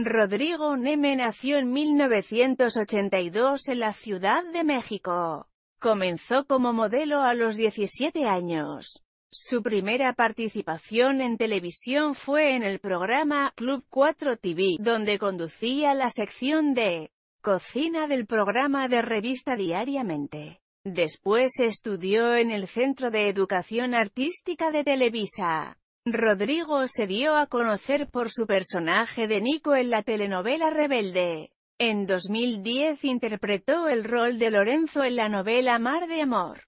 Rodrigo Neme nació en 1982 en la Ciudad de México. Comenzó como modelo a los 17 años. Su primera participación en televisión fue en el programa Club 4 TV, donde conducía la sección de cocina del programa de revista Diariamente. Después estudió en el Centro de Educación Artística de Televisa. Rodrigo se dio a conocer por su personaje de Nico en la telenovela Rebelde. En 2010 interpretó el rol de Lorenzo en la novela Mar de Amor.